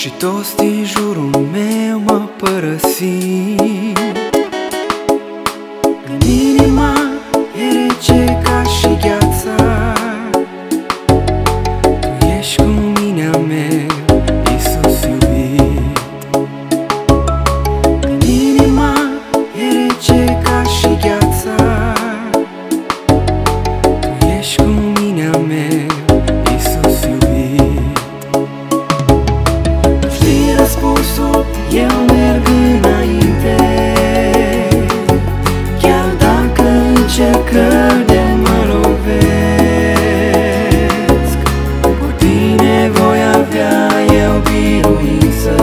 Și toți din jurul meu mă părăsiți ce credeam mă lovesc. Cu tine voi avea eu biruință.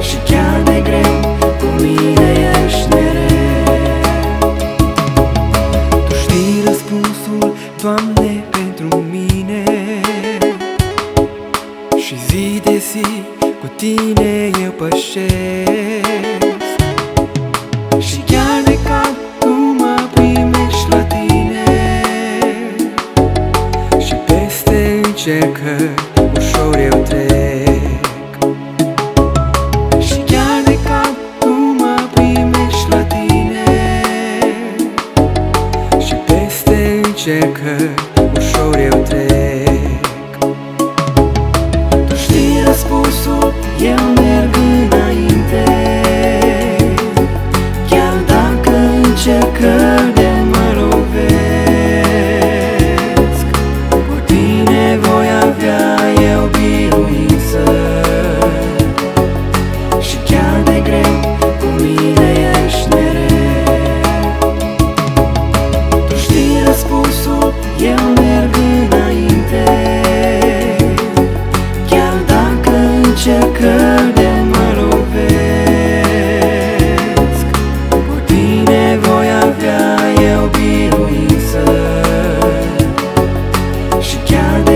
Și chiar de greu cu mine ești mereu. Tu știi răspunsul, Doamne, pentru mine. Și zi de zi cu tine eu pășesc. ce că ușor eu trec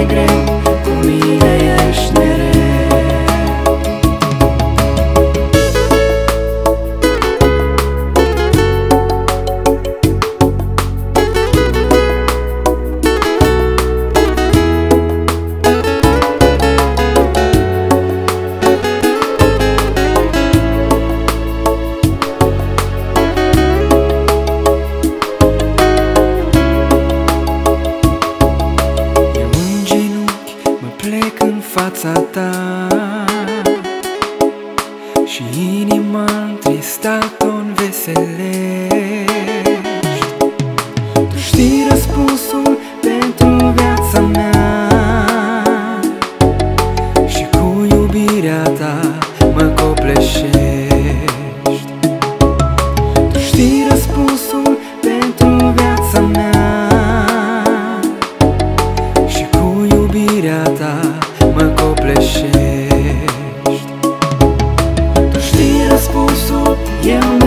segredo comigo. fața ta. Și inima întristată-o înveselesc you.